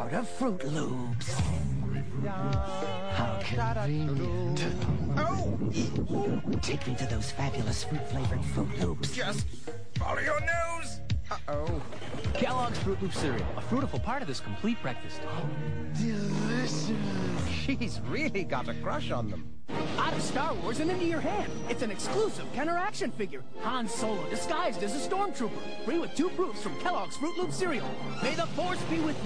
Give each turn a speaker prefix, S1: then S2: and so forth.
S1: out of Froot Loops. How convenient.
S2: Oh!
S1: Take me to those fabulous fruit-flavored Froot Loops.
S2: Just follow your nose! Uh-oh.
S3: Kellogg's Froot Loop cereal, a fruitful part of this complete breakfast.
S2: Oh, delicious. She's really got a crush on them.
S3: Out of Star Wars and into your hand. It's an exclusive Kenner action figure. Han Solo disguised as a stormtrooper. Free with two proofs from Kellogg's Froot Loop cereal. May the Force be with you.